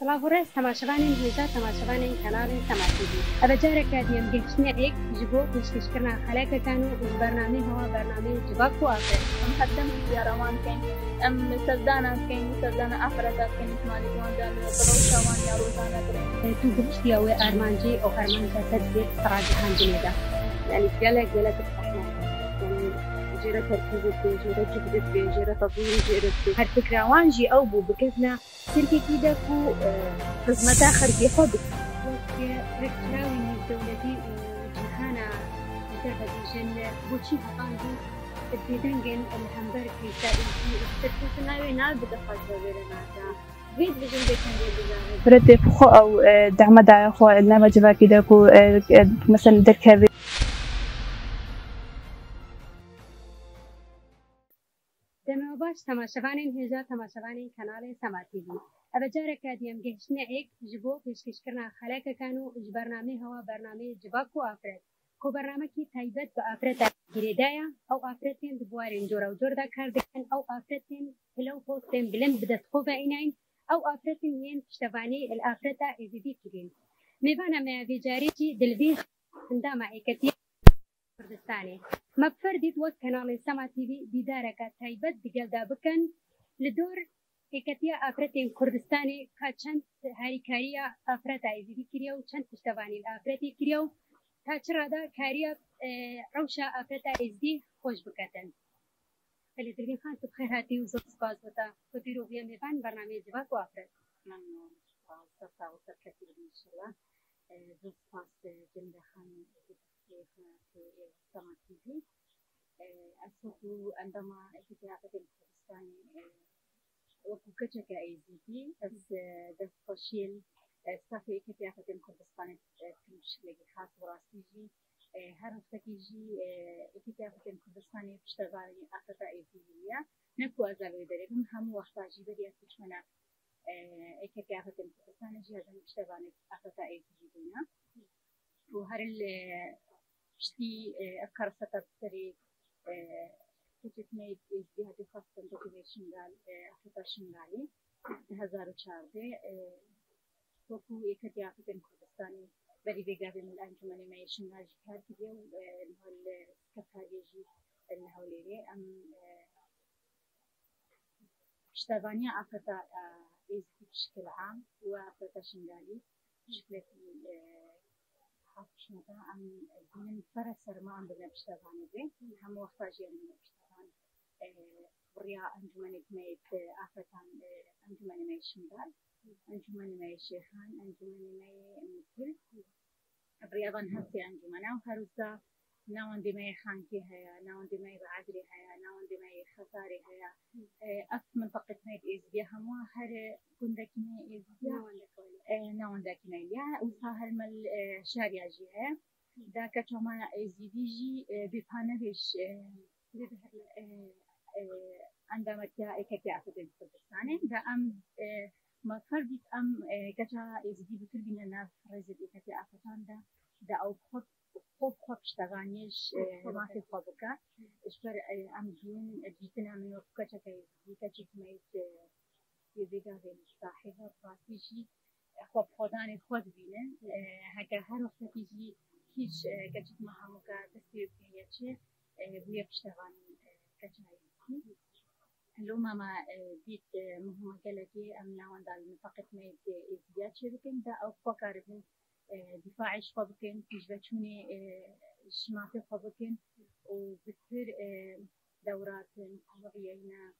سلااوڕێز تەماشەوانین هێزا تەماشەوانین کەناڵی تەماشیدی ئەبە جارێکە دیێم گەشتنێک ji بۆ پێشکەشکردنا خەلەکەکان و بەرنامەیەوە بەرنامەی جواب و ئافرێت ئەم هەردەم دیارەوان بکەین ئەم سەردانان بکەین سەردانە ئافرەتا بکەین احتمالی جواندا بەڵەو شاوان یا ڕۆژانە برێن تو گشتی ئەوێ ئارمانجی ئەو ئەرمانجە سەر بێت سڕاجەهان دنێدا يعني gelek gelek جێرە تەرکیبت بێ جێرە جگدت بێ جێرە تەبووری جێرت بێ هەر فکراوانژی ئەو بوو بکەتنا سرکێکی دەک و خزمەتا خەرگی خۆ بکراوی دەولەتی جیهانە دەبەژن بۆچی هەقاندی بێدەنگن هەمبەر پیسا ناوێ نابدە خەڵ نادا برد خو أو دعم دا خو نما جواكي داكو مثلا دركابي دەمەوە باش تەماشەوانین هێزا تەماشەوانی کەناڵی سەماتیبی ئەبە جارێکە دیەم گەشتنەیەک ji بۆ پێشکەشکردنا خەلەکەکان و ji بەرنامەی هەوا بەرنامەی جواب و ئافرەت کۆ بەرنامەکی تایبەت بە ئافرەتە گرێدایە ئەو ئافرەتێن بوارین جۆرە و جۆردا کار دەکەن ئەو ئافرەتێن لەو پۆستێن بلند بدەستخۆ بەئینین ئەو ئافرەتین هێن پشتەوانی ئافرەتە ئێزیدی کرین میوانە مەیاویجارێکی دلوی هەندامە ئێکەتی کوردستانی. مەفەردیت وەک کەناڵی سەما تیوی دیدارەکە تایبەت بگەلدا بکەن. لە دۆر ئێکەتیە ئافرەتین کوردستانی کا چەند هاریکاریە ئافرەت ئایزیدی کریە و چەند پشتەوانی ئافرەتی کریە و تا چرادا کاریە ڕەوشە ئافرەتە ئێزدی خۆش بکەتن. لەدرگی خان تو خێر هاتی و زۆر سپاس بۆتە کوتی ڕۆبیە میێبان بەرنامەی جواب و ئافرەت. زۆر سپاس جەندە خان. تيفي أسوق عندما اتجاه الكردستان وكوكتشك أي زي بي أس دس فشيل صافي اتجاه الكردستان تمشي خاص وراسيجي هر وقتكيجي اتجاه الكردستان بشتغل أخذ أي زيها نكو أزالو دريبم هم وقتاجي بدي أتشمنا اتجاه الكردستان جي هذا بشتغل أخذ أي زيها وهر شتي أفكار ستة بسري كتبت ميد جهة خاصة بكذا شنغال أفكار شنغالي هزار وشارده وكو يكتي أفكار كردستاني بري بيقابل من الأنجمن ما يشنغال جكار كده وهو السكفاريجي اللي هوليري أم اشتغانيا أفكار إيزي بشكل عام وأفكار شنغالي بشكل حافشنەکە ئەم دین فەرە سەرمان بنە پشتەوانە بێ هەموو وەختا ژێرمە پشتوان بڕیا ئەنجومەنێک ئافرەتان ئەنجومەنمەی شندار ئەنجومەنمەی شێخان ئەنجومەنمەی مثل بڕیاوان هەستی ئەنجومەنا و هەروسا ناوەندیمەی خانکی هەیە ناوەندیمەی بەعادری هەیە ناوەندیمەی خەساری هەیە ئەف منطقتمەی ئێزبیە هەموو هەر گوندەکینەی هەیە دا کە چۆمانە ئێزیدیژی بێپانەبێش ئەندامەتیا ئێکەکی ئافرین کوردستانێ دا ئەم مەفەردیت ئەم گەجا ئێزیدی بتر بینە ناف ڕێزت ئێکەتی ئافرەتاندا دا ئەو خۆت خۆ خۆ پشتەوانیش مافی خۆ بکات شبەر ئەم جون دیتنا من کەچەکە دیکەچی کمەیت بێگا صاحبە ڕاستیشی خۆ خۆدانی خۆت بینە هەکە هەر وەختێکیژی هیچ گەچمە هەمووکە دەستی پێچێ بویە پشتەوانی کەچایی لو ماما ديت مهمة قالتي أم ناوندال فقط ما إزدياد شركين دا أو فكارتن دفاعي شفابكن تجبتشوني شماتي خابكن وبتصير دورات نوعية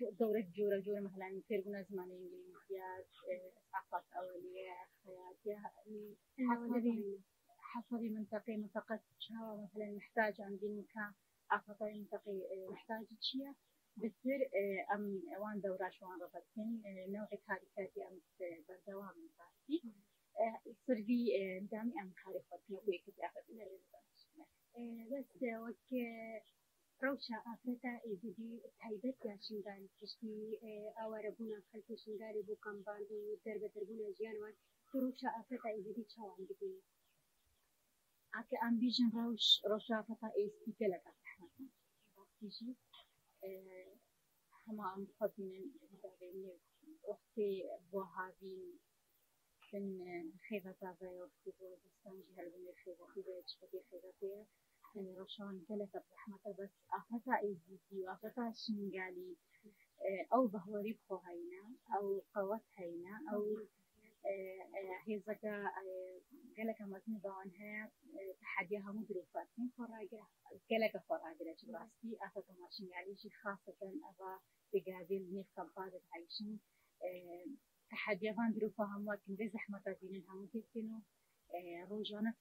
دورة جورة جورة مثلا تربنا زمان إنجليزيات إسعافات أولية حياتية حسب منطقة منطقة شهوة مثلا محتاج عندي كان أفضل منطقة محتاج شيء. بتصير أم وان دورة شوان ربطين نوع كاريكاتي أم بردوام باسي سربي دامي أم كاري خطنا ويكتي أفضل بس وك ڕەوشە ئافرەتە ئێزیدی تایبەت یاشنگان پشتی ئاوارە بوونا خەلکی شنگاری بوو کەمبان و دەربە دەربوونا ژیانوان ڕوشە ئافرەتە ئێزیدی چاوان بگەین ئاکە ئەم بیژن ڕەوش ڕۆژافەتا ئێستی گەلەکە ڕاستیژی هەما ئەم خەبینن وقتی بۆ هاوین من خێڤەتا بە وقتی بۆ دەستانجی هەربنێ خێڤەتی بێ چپەتی خێڤەتەیە ڕۆژان گەلەکە رحمەتە بەس ئافەتا ئیزیدی و ئافەتا شنگالی ئەو بەهۆری بخۆهینە ئەو قەوەت هەینە ئەو هێزەکە گەلەکە مەزنی باوان هەیە تحدی هەموو دروفاتین خۆڕاگرە گەلەکە خۆڕاگرە چ ڕاستی ئافەتە ماشنگالیشی خاصەکەن ئەوە بگادل نێف کەمپادت عیشن تحديات دروفا هەموو کندێ زەحمەتە بینن هەموو تێکن و ڕۆژانە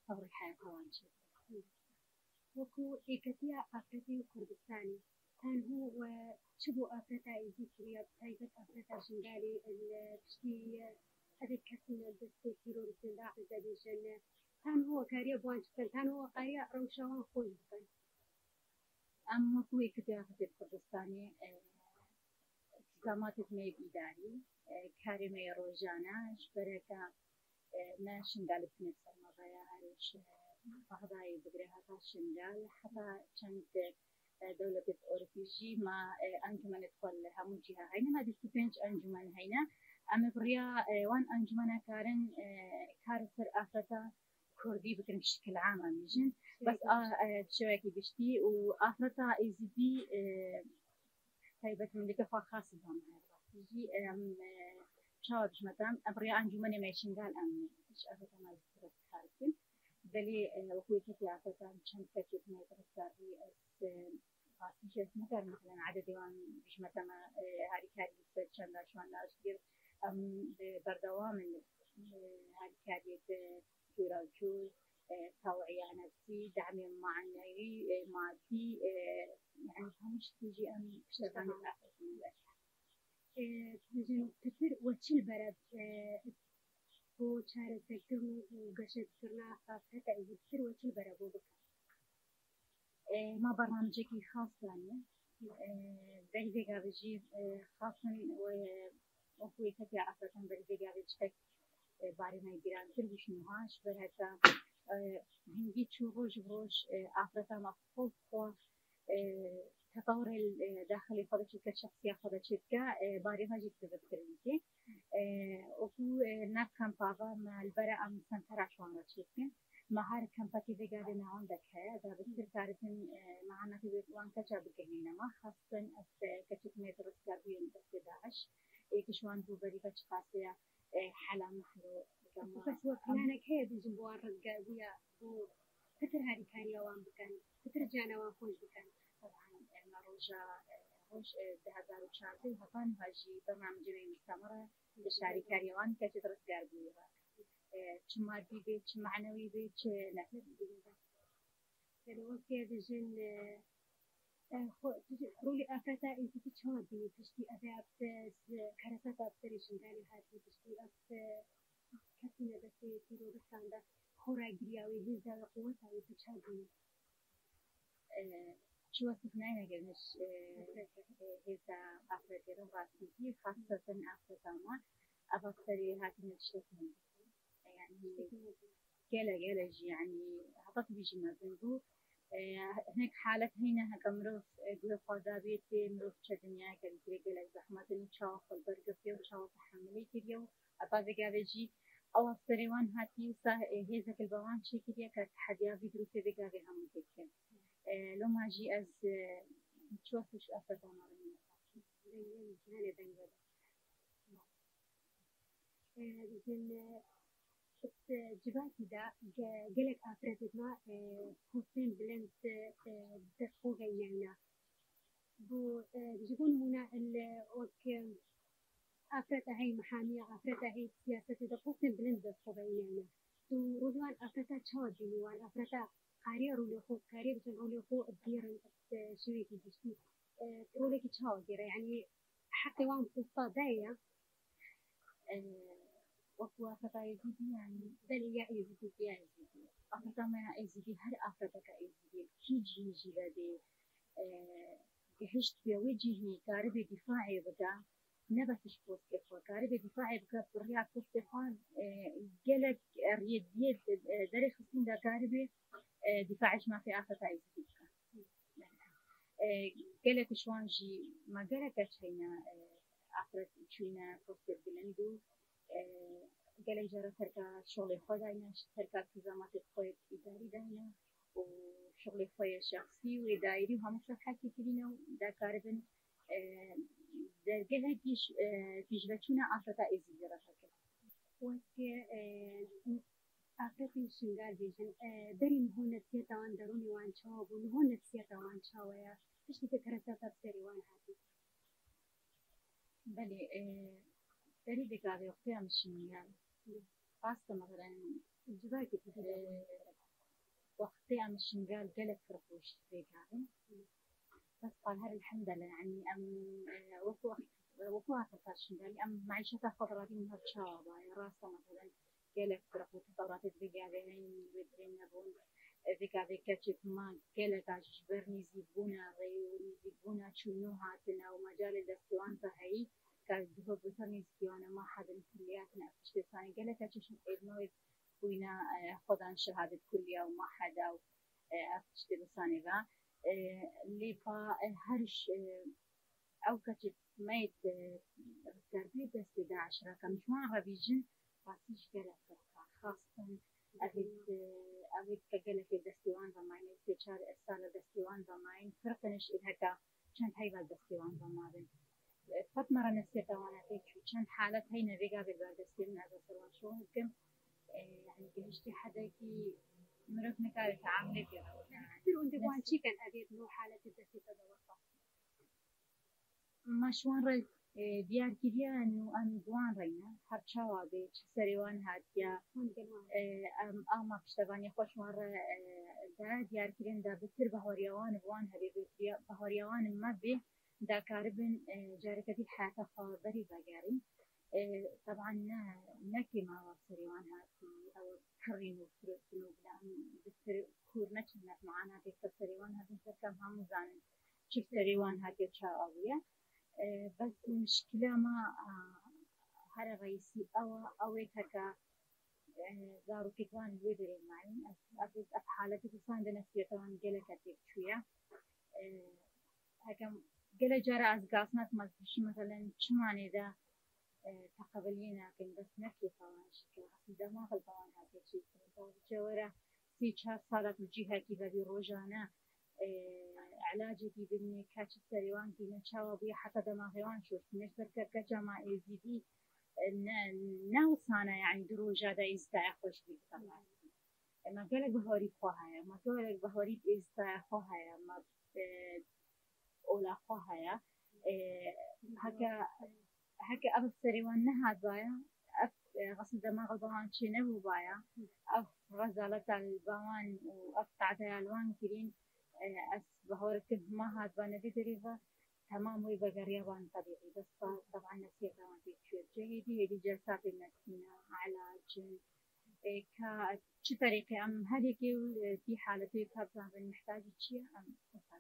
سەڕی حیاتەوان چێت وەکو ئێکەتیا ئافرەتی کوردستانی تەنهوو چ بۆ ئافرەتا ئیزی کریە تایبەت ئافرەتا ژنگاری پشتی ئەبێت کەسنە دەستی تیرۆریزمدا دەبێژن تەنهوە کاریە بوان بکەن تەنهوە قاریە ڕەوشەوان خۆش بکەن ئەم وەکو ئێکەتیا کوردستانی زاماتێک مێ بیداری کارێمەیە ڕۆژانە ژبەرەکە ناشنگال بکنێت سەرمەڕەیە هەرش بەهدای بگرێ هەتا شنگال حتا چەند دولة أوروبيجي ما أنجمن تقول همو جهة هينا ما دستو بينج أنجمن هينا أما بريا وان أنجمن كارن كارسر آفرتا كردي بكن بشكل عام ميجن بس شوية بشتي وآفرتا إيزيدي تایبەت مندەکە خاص بام جی چاوا بژمەتان ئەبڕێ ئەنجومەنێ مێشنگال ئەم کارکن بەێ وەکوێتی ئافەتان چەند کەسێک ڕستاری خاصیش مەکار مثلا عددێوان بژمەتەمە هاریکاری چەند شوان ناشگیر ئەم بەردەوامن هاریکاریێت جوراجوور توعية نفسي دعم معنوي مادي يعني همش تيجي أم شغال بژن پتر وەچل بەرە بۆ چارەسەرکردن و گەشتکردنا ئافرەتە ئەزتر وەچل بەرە بۆ بکە. ما برنامجێکی خاصانە بەیێگابژی خاصن وەکوی کەتی ئافرەتان بەیێگابێت شتێک بارێمای گرانتر بشنوهاش بەرهەتا. هندي روج روج أفريقيا مفروض تطور الداخلي خود شركة شخصية خود شركة باري ما جيت تذكرني وكو ناب كان بابا ما البرا أم سنتر عشوان شركة ما هار كان باتي بقاعد نعندك هي ده بتصير تعرفين معنا في بيت وان كتشا بكهينا ما خاصة أس كتشت مدرسة كابين بس داعش إيكشوان بو بري بتش قاسية حلا محلو بس وەکلانێک هەیە بژم بۆ ڕزگاریە بۆ پتر هاریکاریەوان بکەن پتر جانەوان خۆش بکەن ڕۆژە ڕۆژ هزار و چاردە هەفان هاژی بەرنامجوی مستەمەڕە لە شاریکاریەوان کەچێت ڕزگار بووە چ مادی بێت چ معنەوی بێت چ وەکێ بژن ڕولی ئافرەتا ئینتی چۆدی پشتی ئەداب کارەسەتا بسەریشنگانی هاتی پشتی ئەف کەسینە دەسێ تیرۆرستاندا خۆراگریاوی هێزاوە قوتاوی بچادی شو استثنائنا قلناش هيدا أفريقيا راسيتي خاصة أفريقيا أفكري هاتي نشتكي يعني قال قال يعني عطت بيجي ما بنقول هناك حالة هنا هكا مروف قلو خدا بيتي مروف شدنيا قال كري قال زحمة نشاف البرقة فيه وشاف تحملي كريو أبا بقى ئەوە سەرێوان هاتی وسا هێزەکە بەوان شێکریە کە حەدیاوی دروستێ بێگاێ هەموو بکەن لۆ ماژی ئەس چۆسش ئەفەداناڕێ جباتیدا gelek afretma حسین بلند دخوغينا بو جبون منا وك ئافرەتە هەی محامیە ئافرەتە هەی سیاسەتی دەپۆسێن بلند دەستخۆبینێنە تو ڕۆژوان ئافرەتا چاوە بینیوان ئافرەتا کاری بچن ڕوولێ خۆ دیێرن شوێکی گشتی ڕۆلێکی چاوە گێرە ینی حقی وان پستا دایە وەکووا فەتایزیدی ینی بەلی یا ئێزیدی یا ئێزیدی ئافرەتا مەیە ئێزیدی هەر ئافرەتەکە ئێزیدی هیچ ژی بەدێ گەهشت بێوێ جیهی کارە بێ دیفاعێ بدا نبتش بوست إخوة كاري بدفاعي بكات بريا بوست إخوان جلك ريد يد داري خصين دا كاري دفاعش ما في آفة فيك جلك شوان جي ما جلك هنا ئافرەت چوینە پۆستر بلند و گەلێک جارە تەرکا شغڵی خۆ داینە تەرکا زەماتی خۆیت ئیداری داینە و شغڵی خۆی شخصی و دایری و هەموو شەر حەکی کرینە و داکاربن دەرگەهێکیش پیشبەچوونە ئافرەتا ئافرەتی شنگار بێژن دەرین هۆ نەسیێتەوان دەڕوونی وان چاوە بوون هۆ نەسیێتەوان چاوەیە پشتی کەرەتە تەفسەریوان هاتی بله دەری بێگاوێ خۆیان شنیان ڕاستە مەغران جواکی وقتي أم الشنقال قلب فرقوش بيقارن بس قال هذا الحمد لله يعني أم وقت وقت وقت الشنقال أم معيشة خضرة من هالشابة راسة مثلا. Gelek trafu tawratet vigavenin vedrin nabun vigave kachit ma gelek ajber nizibuna غيو نزيبونا شنو هاتنا ومجال الاستوان فهي كان بطر نزيبونا ما حد كلياتنا افشت ثاني gelek اجش ابنوي بوينا خدان شهادة كلية وما حدا افشت بثاني ذا ليبا هرش أو كتب ميت رزقار دستي داعش راكم جماعة ربيجن ڕاستیش گەلە خاستن ئەوێت ئەوێت کە گەلێکی دەستیوان بەماین سێ چار ئێستا لە دەستیوان بەماین فرقنش هەکە چەند هەیوا دەستیوان بەمابن فەت مەڕە نسێتەوانەتی چەند حالت هەی نەوێگا بێ بەردەستی نازەسەوان شۆ بکەم يعني گەشتی حدێکی مرۆڤ نکارێت عاملێ وان چی کەن ئەبێت نو حالەت دەستێتە دەوەسە ماشوان ڕێ دیارکردیان و ئەم دوان ڕێنە هەرچاوا بێ سەریوان هاتیا ئەم ئاما پشتەبانی خۆشماڕە دیارکردندا بتر بەهۆریاوان بوان هەبێ بەهۆریاوانم مە بێ داکاربن جارەکەتی حاتە خاڵبەری بەگارین طبعا نەکی ماوە سەریوان هاتی ئەو کڕین و فرستن و بتر کور نەچن معانا بێتە سەریوان هاتن سەرکەم هەموو زانن چ سەریوان هاتێ چاویە بس مشكلة ما هر رئيسي أو أو هكا زارو كتوان ويدري معي أبد أف حالة تسان دنسية طبعا جل كتير شوية هكا جل جرى از قاسنات ما تشي مثلا شماني ده تقبلينا كن بس نفسي طبعا شكل ده ما غلطان هذا الشيء جورا سي چهار سالات الجهة كذا بروجانا علاجێکی ببینێ کاچ سەریوانکی نەچاوە بووە حتا دەماغێوان شوشتنش بەرکە کەجا ما ئێزیدی ناوسانە یعنی درۆژادا ئێستای خۆش ئەمە گەلێک بەهۆری خۆ هەیە مە گەلێک بەهۆری ئێستای خۆ هەیە ئۆلا خۆ هەیە هەکە ئەم سەریوان نەهات باە غسل دماغ البوان چی نبو بایا. اف غزالت البوان و اف تعدي كرين از بهورك ما هاد بانا بدريفا تمام وي بقريبان طبيعي بس طبعا نسيت ما في شيء جيدي هذه جلسات النفسية علاج ك شو طريقة أم هذيك في حالة كابتن محتاج شيء أم محتاج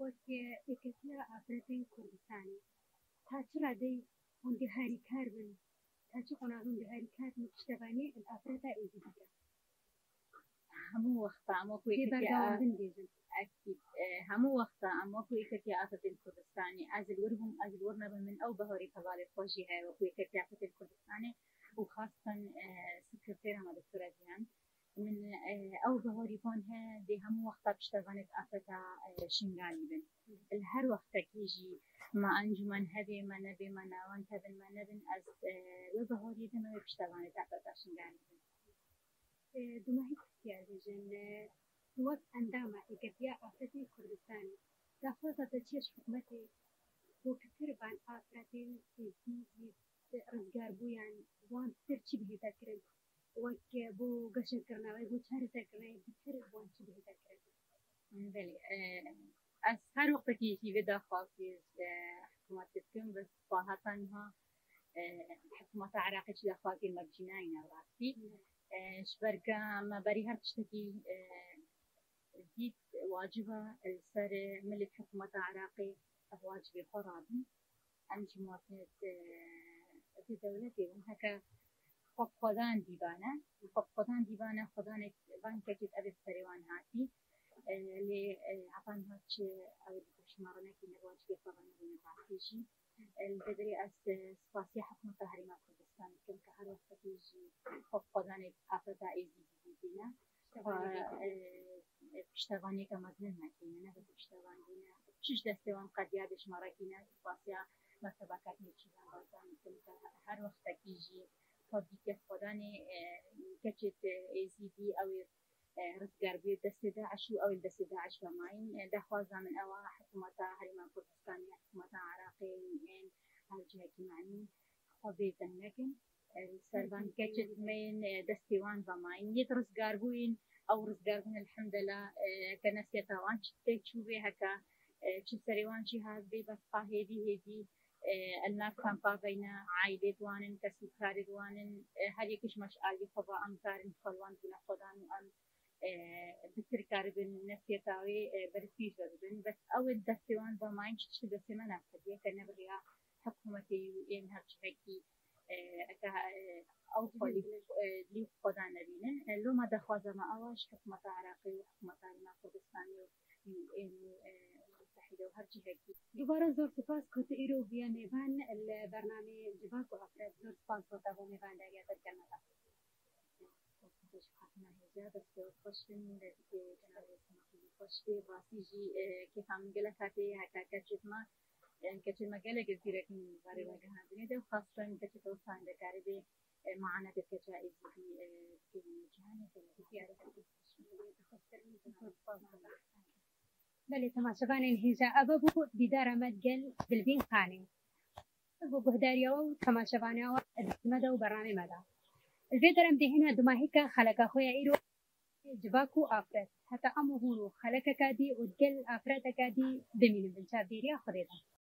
وەک یەکەتە ئافرەتین کوردستانی تا چرا دەی هەندی هاری کار بن تا چ قۆنا هەندی هاری کار شتەبانی ئافرەتا ئێزی بکە هەموو وەختا ئەمەکوێژن هەموو وەختا ئەمەکو یەکەتی ئافرەتین کوردستانی. ئازل وربووم ئازل وەرنەبن من ئەو بەهۆری تەواڵی خۆشی هەیە وەکو یەکەتی ئافرەتین کوردستانی و خاصن سکرتێر هەمە دکتۆرە ژیان من ئەو بەهۆری بۆن هەیە دێ هەموو وەختا پشتەوانێت ئافرەتا شنگانی بن. هەر وەختەکیژی ما ئەنجومان هەبێ مە نەبێ مە ناوان هەبن مە نەبن ئەس وە بەهۆری دەمەوێت پشتەوانێت ئافرەتا شنگانی بن. دوماهی پرسیاربێژن وەک ئەندامە ئەگەریا ئافرەتی کوردستانی داخۆزەتە چێش حکوومەتی بۆ کتربان ئافرەتین ڕزگار بوویان وان تر چی بهێتەکردن وەک بۆ گەشەکردنەوەی بۆ چارەتەکردنەوەی بتر وان چی بهێتەکردن از هر وقتی که ودا خاصی حکومت بکن بس صراحة حکومت عراقی چی دخواتی مبجناین راستی شبرگا ما بري هر تشتكي ديت واجبة سر ملك حكومة عراقي واجبي خرابي. أمشي مواطنة في دولتي هكا خب خدان دیبانە خب خدان دیبانە خدانێک بان کەچێت ئەبێت سەریوان هاتی اللي عطان هاتش أو شمارنا كي نواج في طبعا نبعثيجي البدري أس سپاسی حکومت هریما کردستان کم که هر وقت تیجی خب خدانه آفتا ایزی دیدینا پشتوانی که مزمن نکنه نه بس پشتوانی نه چش دستوان قد یادش مرا کنه سپاسیا مرتبکات نیچیزان بازان کم که هر وقت تیجی تطبیق خدانه کچت ایزی دی أو ڕزگار بێ دەستێ داعش و ئەوەی دەستێ داعش بەماین داخوازان من ئەوە حکوومەتە هەریمان کوردستانی حکوومەتە عراقین هەرجێکی معنی بێزەن نەکەن سەربان کەچت من دەستێوان بەماین یەت ڕزگار بووین ئەو ڕزگاربوون الحمدلله کە نەسێتاوان چتێک چوو بێ هەکە چ سەریوانچی هات بێ بەسقا هێدی هێدی الناس كان بين عائلة دوانن كسب كار دوانن هل يكش مش آلي خبا أمكار خلوان بنا خدان وأم بسرکار بن نسیتاوی برسیج بن بس أول دستوان بماين شو دست ما نفسي كنا بريا إن هرشكي أكا أو خلي لي خدا نبينا لو ما دخوازا ما أواش حكومة عراقي وحكومة ما كردستاني إنه متحدة وهرشكي دوباره زور سپاس کت ایرو بیا میوان البرنامه جباك و افراد زور سپاس کتا و میوان داریا در کلمه خوش خاتمه هجا بس خوش بن کنار سماقی خوش راسیجی که هم گله کاتی هکا کچت ما کچت ما کن باری وگه هندنی ده خاصا کچت أو سانده کاری بی معنا إزدي في جهان في عرفت بله تماشبان هیجا ئەبە بوو دیدارەمەد گەل دلبین خانێ بۆ گوهداریەوە و تەماشەبانەوە مەدە و بەڕامی مەدا البێ دەرم دهێنە دوماهیکە خەلەکە خۆیان ئیرۆ جباک و ئافرەت هەتا ئەمە هوون و خەلەکەکە دی و گەل ئافرەتەکە دی بمینم بنچ بێریا خڕێدا